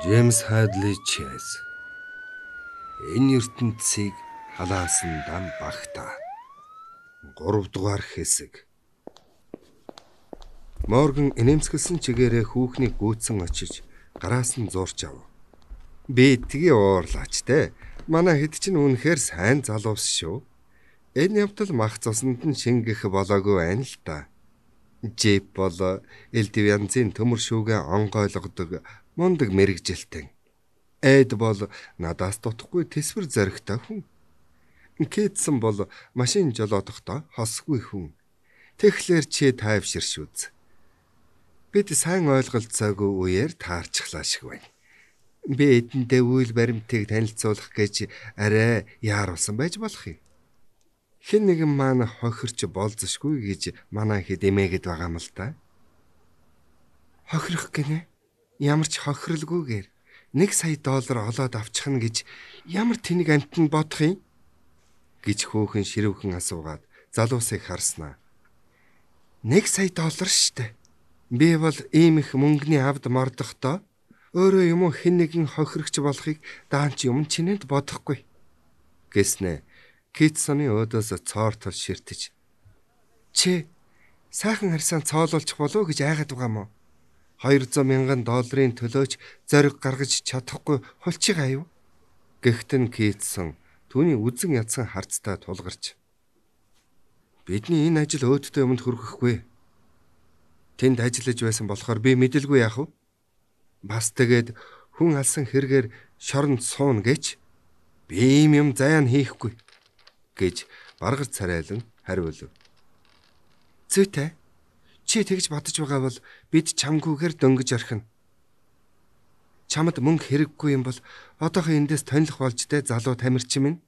Джеймс Хадли Чэс. Энэ ертөнцийг халаасан дан багта. 3 дугаар хэсэг. Морган инэмсгэлсэн чигээрээ хүүхнийг гүйцэн очиж гараас нь зурч ав. Би тгий уурлаач те. Манай хэд чинь үнэхээр сайн залуус шүү. Энэ явдал мах цуснд нь шингэх болоогүй байна л та. Джип бол элдвянзын төмөр шүүгээ онгойлгодог мундаг мэрэгжилтэн. Эд бол надаас дутхгүй тэсвэр зоригтой хүн. Кэтсэн бол машин жолоодохдоо хосгүй хүн. Тэгэхээр чи тайвширш үз. Бид сайн ойлголцоогүй үеэр таарчихлаа шиг байна. Би эдэндээ үйл баримтыг танилцуулах гэж арай яаруулсан байж болох юм. Хэн нэгэн маань хохирч болзошгүй гэж манай хэд эмээгэд байгаа юм л та. Хохирох гинэ ямар ч хохирлгүйгээр 1 сая доллар олоод авчих нь гэж ямар тэнэг амтнд бодох юм гэж хөөхөн ширүүхэн асуугаад залуусыг харснаа. 1 сая доллар штэ. Би бол ийм их мөнгөний авд мордохдоо өөрөө юм хэн нэгэн хохирогч болохыг даанч юм чинэнд бодохгүй гэснэ. Китсоны өөдөөс цоортол ширтэж. Чи сайхан харьсан цоолуулчих болов гэж айгаад байгаа мó. 200 мянган долларын төлөөч зориг гаргаж чадахгүй хулчиг аяв. Гэхдээ Китсон түүний үзэн ядсан харцтай тулгарч бидний энэ ажил өөдтэй өмнө хөргөхгүй. Тэнд ажиллаж байсан болохоор би мэдэлгүй яах вэ? Бас тэгээд хүн алсан хэрэгээр шоронд суун гэж би юм юм заяа хийхгүй гэж баргар царайлан хариулв. Зүйтэй Чи тэгж бодож байгаа бол бид чамгүйгээр дөнгөж орхино. Чамд мөнгө хэрэггүй юм бол одоохон эндээс тонилох болж дээ залуу тамирчин минь.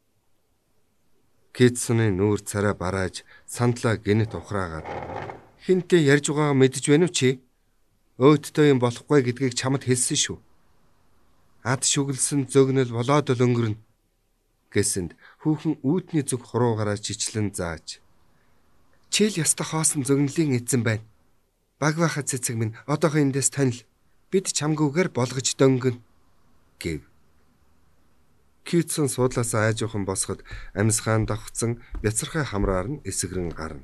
Китсны нүүр цараа барааж сандлаа гинэт ухраагаад хинтээ ярьж байгаагаа мэдж байна уу чи? Өөдтэй юм болохгүй гэдгийг чамд хэлсэн шүү. Ад шүглсэн зөгнөл болоод л өнгөрнө гэсэнд хүүхэн үүдний зүг хуруугаараа чичлэн зааж Чил яста хоосон зөгнөлийн эзэн байна. Баг байхад цэцэг минь одоохон эндээс танил. Бид чамгүйгээр болгож дөнгөн гэв. Китсон суудлаас айж ухан босоход амьсгаан давхцсан бяцархай хамраар нь эсгэрэн гарна.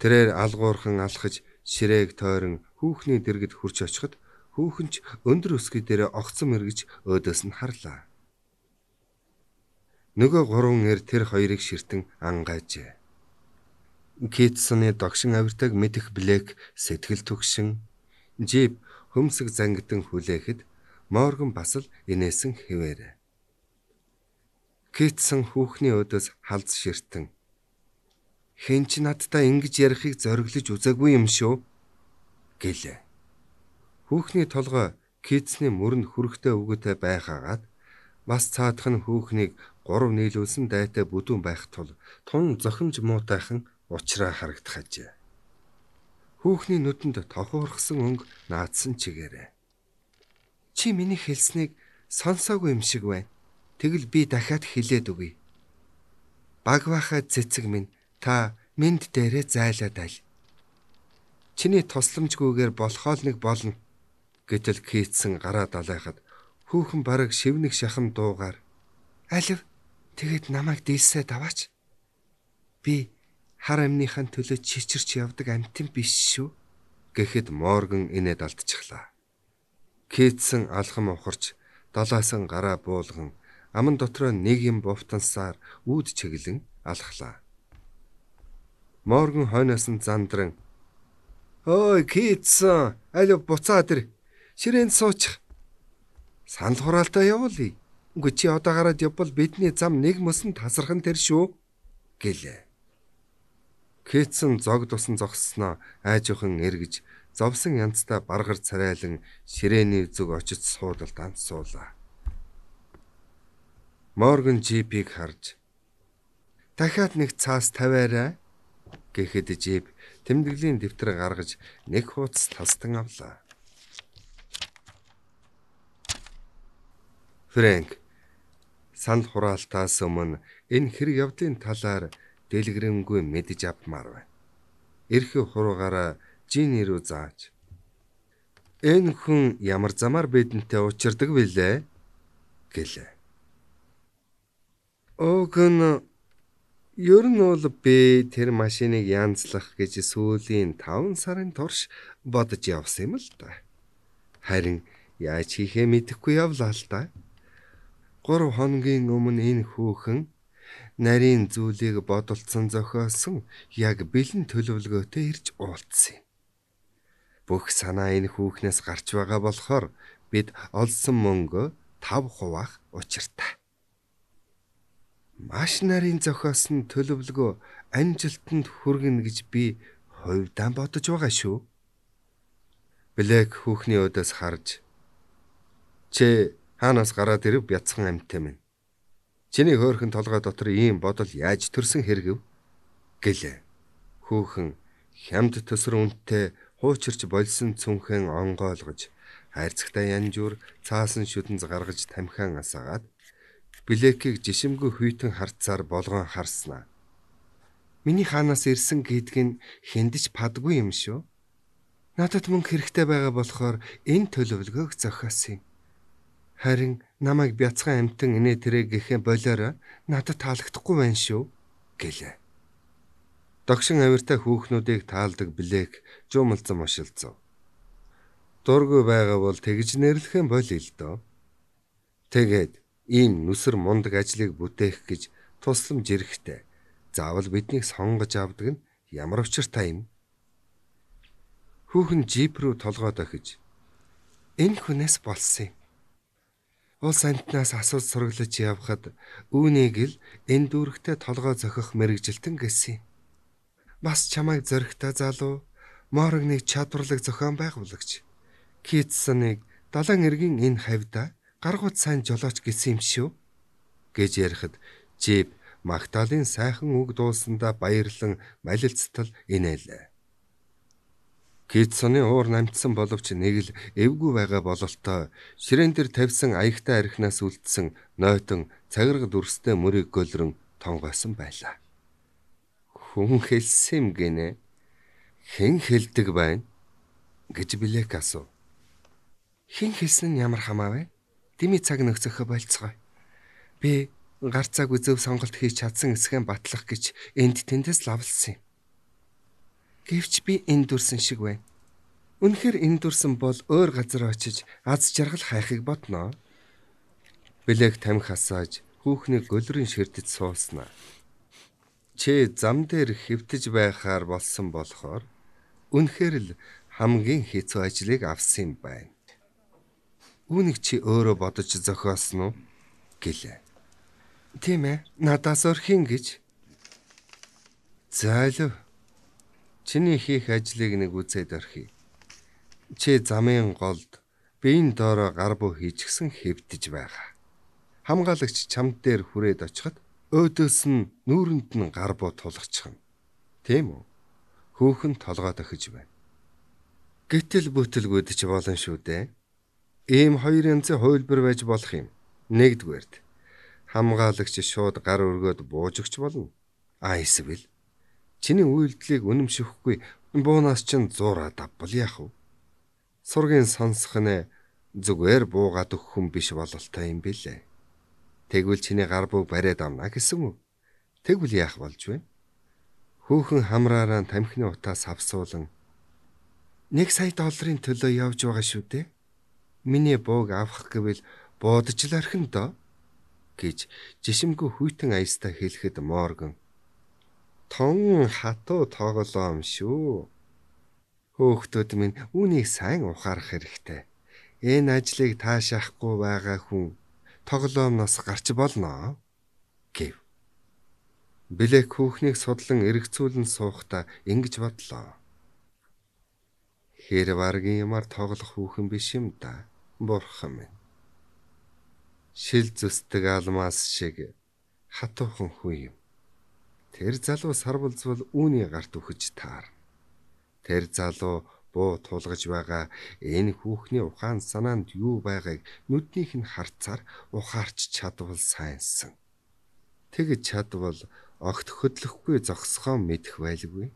Тэрээр алгуурхан алхаж ширээг тойрон хүүхний дэргэд хурч очиход хүүхэнч өндөр өсгий дээр огцом эргэж өөдөөс нь харлаа. Нөгөө гурван эр тэр хоёрыг ширтэн ангаажээ. Китсоны догшин авиртаг мэдэх Блэк сэтгэл түгшин Жип хөмсг зангидан хүлээхэд Морган бас л инээсэн хിവэрэ. Китсон хүүхний өдөөс халз ширтэн Хэн ч надтай ингэж ярихыг зориглож үзээгүй юм шүү гэлээ. Хүүхний толгой Китсны мөрөнд хүрэхтэй өгөөтэй байхаагаад бас цаадах нь хүүхнийг гурав нийлүүлсэн дайтай бүдүүн байх тул тун зохимж муутайхан уучраа харагдах ажээ. Хүүхний нүдэнд тохуурхсан өнгө наадсан чигээрээ. Чи миний хэлснийг сонсоогүй юм шиг байна. Тэгэл би дахиад хэлээд өгье. Баг бахаа цэцэг минь та минд дээрээ зайлаад аль. Чиний тусламжгүйгээр болохоол нэг болно. Гэтэл китсэн гараа далайхад хүүхэн бараг шивнэг шахан дуугаар алив тэгэд намайг дийлсээ даваач. Би хар амныхаа төлөө чичирч явдаг амтэн биш шүү гэхэд Морган инээд алдчихлаа. Китсэн алхам ухарч далаасан гараа буулган аман дотроо нэг юм бовтансаар үүд чиглэн алхлаа. Морган хойноос нь зандран "Ой, Китсэн, аль буцаа тэр ширээнд суучих. Санал хураалтаа явуулъя. Үгүй чи одоо гараад явбал бидний зам нэг мөсөн тасархан тэр шүү" гэлээ. Кэтсэн зог тусан зогссноо айжуухан эргэж зовсон янзтай баргар царайлан ширээний зүг очиж суудалд ансуулаа. Морган жипийг харж дахиад нэг цаас тавиарай гэхэд жип тэмдэглэлийн дэвтэр гаргаж нэг хуудас тастан авлаа. Фрэнк санд хураалтаас өмнө энэ хэрэг явдлын талаар дэлгэрэнгүй мэдж авмаар байна. Ирэх хуруугаараа жин рүү зааж. Энэ хүн ямар замаар бидэнтэй учирдаг вүлээ? гэлээ. Огн ер нь бол би тэр машиныг янзлах гэж сүүлийн 5 сарын турш бодож явсан юм л да. Харин яаж хийхээ мэдэхгүй явлаа л да. 3 хоногийн өмнө энэ хүүхэн нарийн зүйлийг бодолцсон зохиосон яг бэлэн төлөвлөгөөтэй ирж уулзсан юм. Бүх санаа энэ хүүхнээс гарч байгаа болохоор бид олсон мөнгө 5% ах учиртай. Маш нарийн зохиосон төлөвлөгөө амжилтанд хүргэнэ гэж би хувьдаа бодож байгаа шүү. Блэк хүүхний өдөөс харж "Чи хаанаас гараад ирв бяцхан амьтаа минь. Чиний хөөрхөн толгой дотор ийм бодол яаж төрсөн хэрэгв?" гэлээ. Хүүхэн хямд төсөр үнэтэй хуучирч болсон цүнхэн онгойлгож хайрцагтай янжуур цаасан шүдэнц гаргаж тамхиан асаагаад Блэкийг жишимгүй хүйтэн харцаар болгон харснаа. Миний хаанаас ирсэн гэдг нь хэндэж падгүй юм шүү. Надад мөнгө хэрэгтэй байгаа болохоор энэ төлөвлөгөөг зохиосон юм. Харин намайг бяцхан амтан инээ тэрэ гэхээ болоорой надад таалагдахгүй байна шүү гэлээ. Догшин авиртай хүүхнүүдийг таалдаг блэк жуумалцсан мошилцов. Дургүй байгаа бол тэгж нэрлэх юм болъё л доо. Тэгээд ийм нүсэр мундаг ажлыг бүтээх гэж тусламж ирэхтэй. Заавал биднийг сонгож авдаг нь ямар учиртай юм? Хүүхэн жип рүү толгой дохиж энэ хүнээс болсон юм. Улс амтнаас асууж сураглаж явхад үүнийг л энэ дүүрэгтээ толгой зохих мэрэгжилтэн гэсэн юм бас чамайг зөрөгтэй залуу морогныг чадварлаг зохион байгуулагч Китсоныг далайн эргийн энэ хавьда гаргууд сайн жолооч гэсэн юм шүү гэж ярихад Жип Магдалины сайхан үг дууссандаа баярлан малилцтал инээлээ. Китсоны уур намтсан боловч нэг л эвгүй байгаа бололтой ширээн дээр тавьсан аягтай архинаас үлдсэн нойтон цагирга дүрстэй мөрийг гөлрөн тонгойсон байлаа хүн хэлсэн юм гинэ. Хэн хэлдэг байна? гэж Блэк асуув. Хэн хэлсэн нь ямар хамаа вэ? Дими цаг нөхцөхө болцгоо. Би гарцаагүй зөв сонголт хийж чадсан эсхэн батлах гэж энд тэндээс лавлсан юм. Гэвч би энэ дүрсэн шиг байна. Үнэхээр энэ дүрсэн бол өөр газар очиж аз жаргал хайхыг бодноо. Блэк тамхи хасааж хүүхний гөлрийн ширдэд сууснаа чи зам дээр хэвтэж байхаар болсон болохоор үнэхээр л хамгийн хэцүү ажлыг авсан байна. Үүнийг чи өөрөө бодож зохиосон уу? гэлээ. Тийм ээ, надаас өрхийн гэж. Зайлв. Чиний хийх ажлыг нэг үзээд орхий. Чи замын голд биеийн доороо гар буу хийчихсэн хэвтэж байгаа. Хамгаалагч чамд дээр хүрээд очиход өөдөөс нь нүүрэнд нь гар буу тулгачихна. Тийм үү? Хүүхэн толгой дохиж байна. Гэтэл бүтэлгүүд ч болно шүү дээ. Ийм хоёр янзын хувилбар байж болох юм. Нэгдүгээрт хамгаалагч шууд гар өргөд бууж өгч болно. А эсвэл чиний үйлдэлийг үнэмшихгүй буунаас чинь зуураад авбал яах вэ? Сургийн сонсох нь зүгээр буугаад өгөх хүн биш бололтой юм билээ. Тэгвэл чиний гар бүг бариад амна гэсэн үү? Тэгвэл яах болж вэ? Хүүхэн хамраараа тамхины утаас авсуулан 1 сая долларын төлөө явж байгаа шүү дээ. Миний бууг авах гэвэл буудаж л архин доо гэж жишимгүй хүйтэн аястаа хэлэхэд Морган тон хатуу тоглоом шүү. Хөөхтүүд минь үүнийг сайн ухаарах хэрэгтэй. Энэ ажлыг таашаахгүй байгаа хүн тоглоомноос гарч болно гэв. Блэк хүүхнийг судлан эргцүүлэн суухдаа ингэж бодлоо. Хэр варгийн юмар тоглох хүүхэн биш юм да. Бурхан минь. Шил зүсдэг алмаас шиг хатуухан хүн юм. Тэр залуу сарвалзвал үүний гарт үхэж таар. Тэр залуу буу тулгаж байгаа энэ хүүхний ухаан санаанд юу байгааг нүднийх нь харцаар ухаарч чадвал сайнсан. Тэгж чадвал огт хөдлөхгүй зогсгоо мэдэх байлгүй.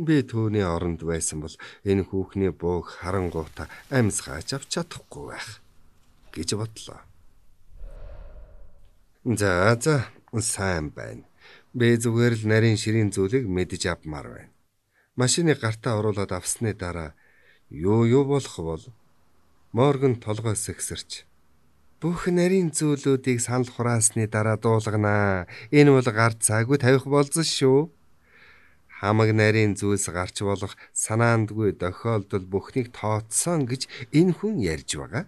Би түүний оронд байсан бол энэ хүүхний бууг харангуйта амьсгаач авч чадахгүй байх гэж бодлоо. За за сайн байна. Би зүгээр л нарийн ширийн зүйлийг мэдж авмаар байна. Машины гартаа оруулаад авсны дараа юу юу болох бол Морган толгойс ихсэрч бүх нарийн зүйлүүдийг санал хураасны дараа дуулганаа. Энэ бол гар цаагүй тавих болсон шүү хамаг нарийн зүйлс гарч болох санаандгүй тохиолдол бүхнийг тооцсон гэж энэ хүн ярьж байгаа.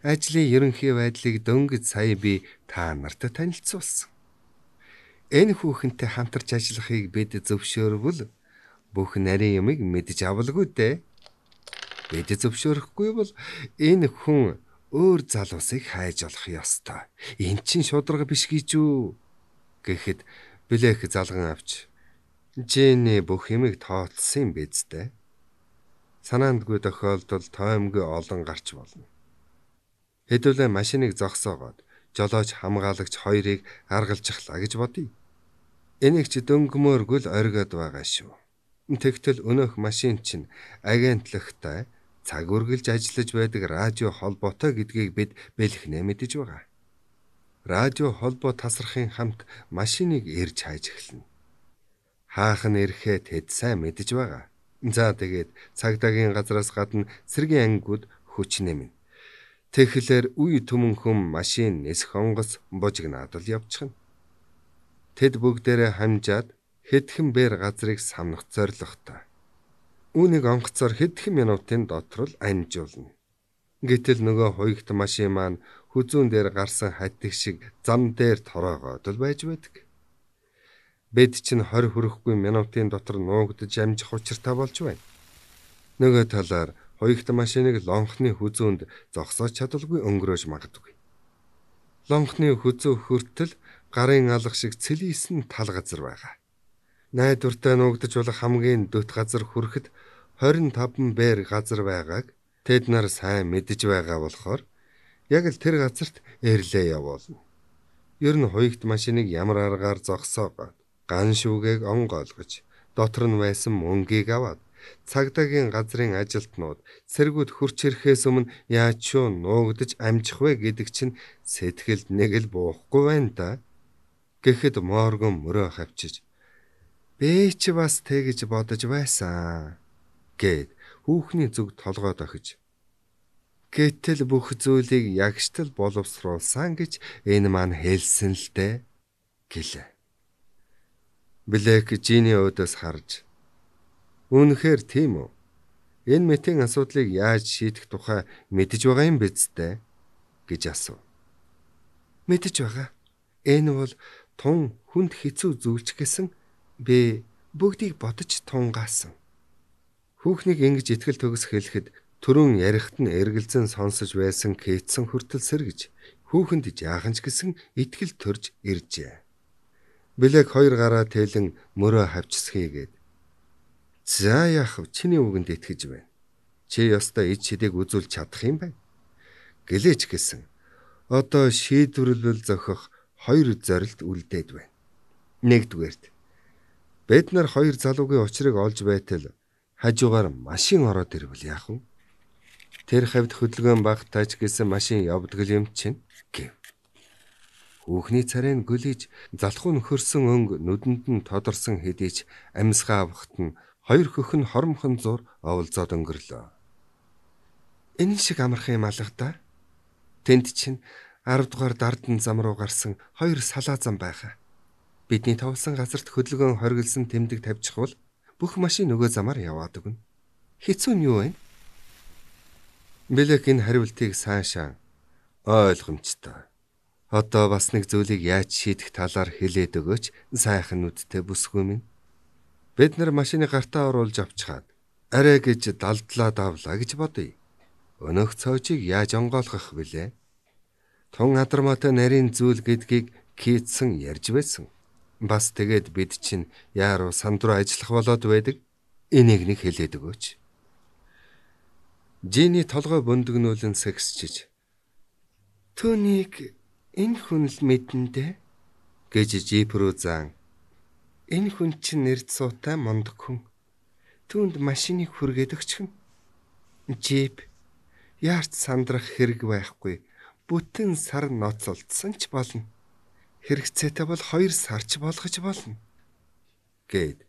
Ажлын ерөнхий байдлыг дөнгөж сая би та нарт танилцуулсан. Энэ хүүхэнтэй хамтарч ажиллахыг бид зөвшөөрвөл бүх нарийн юмыг мэдж авалгүй дээ. Бид зөвшөөрөхгүй бол энэ хүн өөр залуусыг хайж олох ёстой. Эн чин шудраг биш гэж үү? гэхэд блэк залган авч Жэний бүх юмыг тооцсон биз дээ. Санаандгүй тохиолдолд тоймгүй олон гарч болно. Хэдүүлээ машиныг зогсоогоод жолооч хамгаалагч хоёрыг аргалжихлаа гэж бодъё. Энийг ч дөнгөмөөргүй л оргиод байгаа шүү. Тэгтэл өнөөх машин чинь агентлагтай цаг үргэлж ажиллаж байдаг радио холбоотой гэдгийг бид бэлхнээ мэдэж байгаа. Радио холбоо тасрахын хамт машиныг ирж хайж эхэлнэ хаах нь ирэхээ тэд сайн мэдэж байгаа. За тэгээд цагдаагийн газраас гадна сэргийн ангиуд хүч нэмнэ. Тэгэхээр үе төмөнхөн машин нисэх онгоц бужигнаад л явчихна. Тэд бүгдээрээ хамжаад хэдхэн бээр газрыг самнах зорилготой. Үүнийг онгоцоор хэдхэн минутын дотор л анжуулна. Гэтэл нөгөө хуйгт машин маань хүзүүн дээр гарсан хатиг шиг зам дээр тороогоод л байж байдаг. Бэд чинь 20 хүрэхгүй минутын дотор нуугдж амжих учиртай болж байна. Нөгөө талаар хоёрт машиныг лонхны хүзүүнд зогсоож чадалгүй өнгөрөөж магадгүй. Лонхны хүзүү хүртэл гарын алга шиг цэлийсэн тал газар байгаа. Найдвартай нуугдж болох хамгийн дөт газар хүрэхэд 25 бээр газар байгааг тэд нар сайн мэдж байгаа болохоор яг л тэр газарт эрлээ явуулна. Ер нь хоёрт машиныг ямар аргаар зогсоогоод ган шүүгээг онгойлгож дотор нь байсан мөнгийг аваад цагдаагийн газрын ажилтнууд цэргүүд хурч ирэхээс өмнө яаж ч нуугдж амжих вэ гэдэг чинь сэтгэлд нэг л буухгүй байна да. Гэхэд Морган мөрөө хавчиж бэ чи бас тэгж бодож байсан гэд хүүхний зүг толгойд охиж гэтэл бүх зүйлийг ягштал боловсруулсан гэж энэ маань хэлсэн л дээ гэлээ. Блэк Жиний өөдөөс харж Үүнхээр тийм үү? Энэ мэтийн асуудлыг яаж шийдэх тухай мэдэж байгаа юм биз дээ гэж асуув. Мэдэж байгаа. Энэ бол тун хүнд хэцүү зүйлч гэсэн би бүгдийг бодож тунгаасан. Хүүхнийг ингэж итгэл төгс хэлэхэд түрүүн ярихт нь эргэлзэн сонсож байсан кэтсэн хүртэл сэргэж хүүхэнд жаахан ч гэсэн итгэл төрж иржээ. Блэк хоёр гараа тэлэн мөрөө хавчсхийгээд. За яах вэ? Чиний үгэнд итгэж байна. Чи ёстой ид шидэг үзүүл чадах юм байна. Гэлээч гэсэн. Одоо шийдвэрлэл зохих хоёр зорилт үлдээд байна. Нэгдүгээрт бид нар хоёр залуугийн учрыг олж байтал хажуугаар машин ороод ирвэл яах вэ? Тэр хавьд хөдөлгөөн багтаач гэсэн машин явдаг юм чинь гэв. Хүүхний царайг гөлийж залхуу нөхөрсөн өнг нүдэнд нь тодорсон хэдийч амьсгаа авахт нь хоёр хөх нь хормхон зур оволзоод өнгөрлөө. Энэ шиг амархан юм алга да. Тэнд чинь 10 дугаар дардан зам руу гарсан хоёр салаа зам байхаа. Бидний товлсон газарт хөдөлгөөн хоригдсан тэмдэг тавьчихвал бүх машин нөгөө замаар яваад өгнө. Хэцүү нь юу вэ? Бэлэг энэ хариултыг сайшаа ойлгомжтой Одоо бас нэг зүйлийг яаж шийдэх талаар хэлээд өгөөч сайхан нүдтэй бүсгүй минь. Бид нар машины гартаа оруулж авчгаад арай гэж далдлаа давлаа гэж бодъё. Өнөөх цоочийг яаж онгойлгох вүлээ? Тун адармаатай нарийн зүйл гэдгийг кийдсэн ярьж байсан. Бас тэгээд бид чинь яаруу санд руу ажиллах болоод байдаг. Энийг нэг хэлээд өгөөч. Жиний толгой бөндгнүүлэн сэгсчиж. Түүнийг Энэ хүн л мэдэндээ гэж жип рүү заан. Энэ хүн чинь нэрд суутай мондөг хүн. Түүнд машиныг хүргээд өгчихнө. Жип яарч сандрах хэрэг байхгүй. Бүтэн сар ноцолдсон ч болно. Хэрэгцээтэй бол 2 сар ч болгож болно. Гэт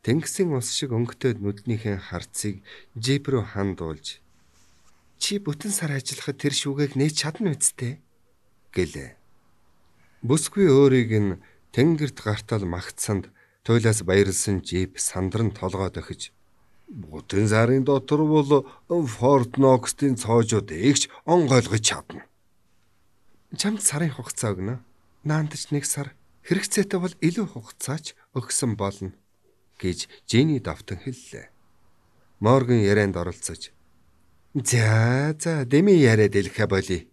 тэнгисийн ус шиг өнгөтэй нүднийхэн харцыг жип рүү хандуулж чи бүтэн сар ажиллахад тэр шүүгийг нээж чадна үсттэй гэлээ. Бүсгүй өөрийг нь тэнгэрт гартал магтсанд туйлаас баярлсан жип сандран толгой дохиж бүтэн сарын дотор бол Форт Нокстын цоожуудыг ч онгойлгож чадна. Чамд сарын хугацаа өгнө. Наандч нэг сар хэрэгцээтэй бол илүү хугацаач өгсөн болно гэж Жени давтан хэллээ. Морган ярианд оролцож За за дэми яриад илхэ болий.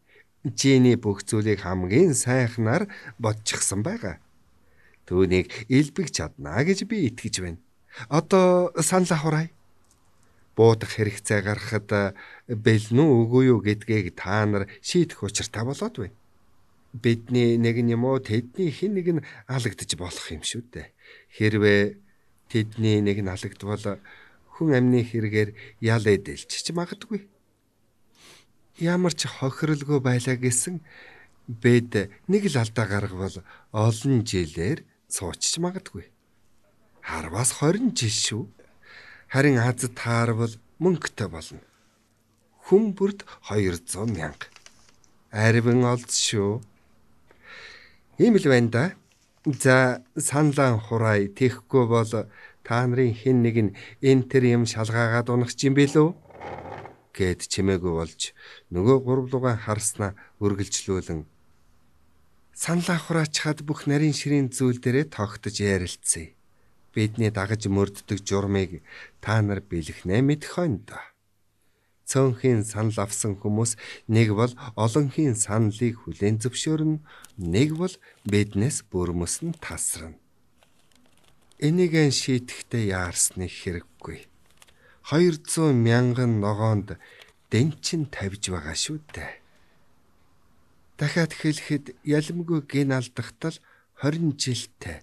Жини бүх зүйлийг хамгийн сайхнаар бодчихсан байгаа. Түүнийг илбэг чаднаа гэж би итгэж байна. Одоо санал аваарай. Буудах хэрэгцээ гарахад бэлнүү үгүй юу гэдгийг та нар шийдэх учиртай болоод байна. Бидний нэг юм уу тэдний хэн нэг нь алагдаж болох юм шүү дээ. Хэрвээ тэдний нэг нь алагдвал хүн амны хэрэгээр ял эдэлж ч магадгүй ямар ч хохирлгүй байлаа гэсэн бэд нэг л алдаа гаргавал олон жилээр суучч магадгүй. Харвас 20 жил шүү. Харин аз таарвал мөнгөтэй болно. Хүн бүрд 200 мянга. Арвин олд шүү. Ийм л байна да. За санлан хурай тэхгүй бол та нарын хэн нэг нь энэ төр юм шалгаагаад унах юм бэлөө? гэд чимээгүй болж нөгөө гурвлуугаа харснаа үргэлжлүүлэн санал авахраачхад бүх нарийн ширийн зүйл дээрээ тогтож ярилцъя. Бидний дагаж мөрддөг журмыг та нар бэлэхнэ мэдэх хойно. Цөөнхийн санал авсан хүмүүс нэг бол олонхийн саналыг хүлээн зөвшөөрнө, нэг бол биднээс бүрмөс нь тасрна. Энийг шийтгэхдээ яарсны хэрэггүй. 200 мянган ногоонд дэнчин тавьж байгаа шүү дээ. Дахиад хэлэхэд ялмгүй гин алдахтал 20 жилтэй.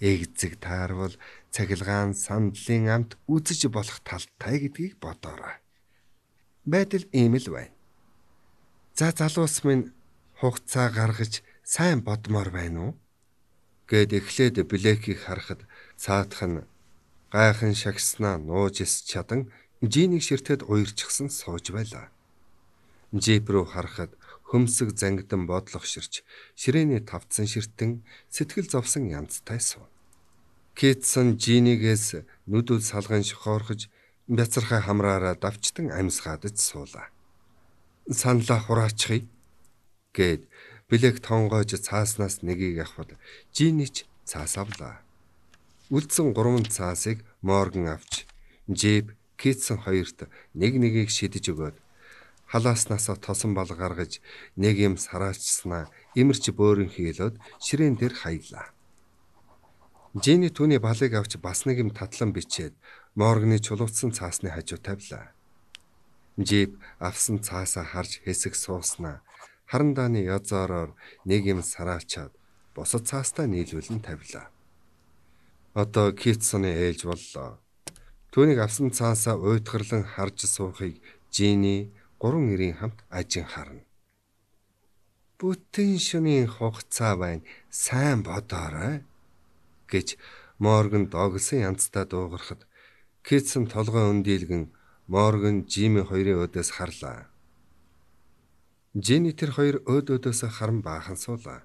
Эгзэг таарвал цахилгаан сандлын амт үзэж болох талтай гэдгийг бодоорой. Байдал ийм л байна. За залуус минь хугацаа гаргаж сайн бодмоор байна уу? Гэт эхлээд блэкийг харахад цаатах нь гайхан шагснаа нууж ис чадан жинийг ширтэд уярчсан сууж байлаа. Жип рүү харахад хөмсөг зангидан бодлого ширч ширээний тавцсан ширтэн сэтгэл зовсон янзтай суув. Китсон жинигээс нүдүүд салган шохоорхож бяцархай хамраараа давчтан амьсгаадж суулаа. Санлаа хураачихъя гэд блек тонгойж цааснаас нэгийг авахд жинич цаас авлаа. Үлдсэн гурван цаасыг Морган авч Жэб Китсон хоёрт нэг нэгийг шидэж өгөөд халааснасаа тосон бал гаргаж нэг юм сараачснаа имэрч бөөрөн хийлөөд ширээн дээр хаялаа. Жэни түүний балыг авч бас нэг юм татлан бичээд Морганы чулуутсан цаасны хажуу тавилаа. Жип авсан цаасаа харж хэсэг сууснаа харандааны язаароор нэг юм сараачаад босод цаастаа нийлүүлэн тавилаа. Одоо Китсоны ээлж боллоо. Түүнийг авсан цаасаа уйтгарлан харж суухыг Жини гурван нэрийн хамт ажин харна. Бүтэн шөнийн хугацаа байна. Сайн бодоорой гэж Морган доглосон янзтай дуугарахад Китсон толгой өндийлгэн Морган Жими хоёрын өдөөс харлаа. Жини тэр хоёр өд өдөөс харан баахан суулаа.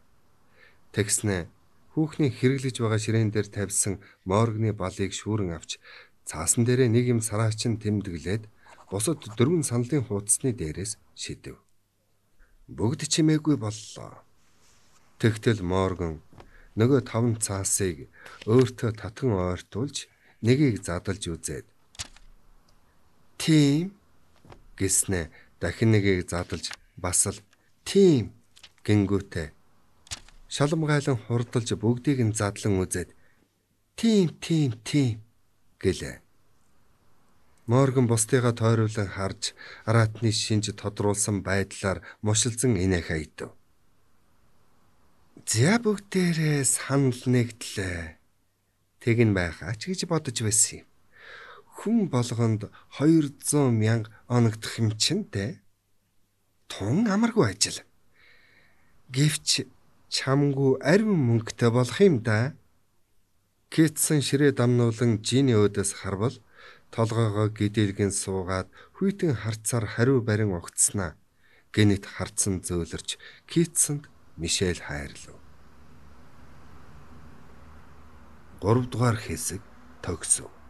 Тэгснэ Хүүхний хэрэглэж байгаа ширээн дээр тавьсан моргны балыг шүүрэн авч цаасан дээрээ нэг юм сараачин тэмдэглээд бусад дөрвөн саналын хуудасны дээрээс шидэв. Бүгд чимээгүй боллоо. Тэгтэл Морган нөгөө таван цаасыг өөртөө татан ойртуулж нэгийг задалж үзээд "Тийм" гэснэ дахин нэгийг задалж бас л "Тийм" гингүүтээ шаламгайлан хурдалж бүгдийг нь задлан үзээд "Тийм, тийм, тийм" гэлээ. Морган бусдыгаа тойруулан харж аратны шинж тодруулсан байдлаар мушилзан инээ хайдав. За бүгдээрээ санал нэгдлээ. Тэгн байхаа ч гэж бодож байсан юм. хүн болгонд 200 мянга оногдох юм чин тэ. Тун амаргүй ажил. Гэвч чамгүй ариун мөнгөтэй болох юм да. Китсэн ширээ дамнуулан жиний өөдөөс харвал толгоогоо гидэлгэн суугаад хүйтэн харцаар хариу барин огтснаа. Гэнэт харцсан зөөлөрч Китсэнд Мишель хайрлав. 3 дугаар хэсэг төгсөв.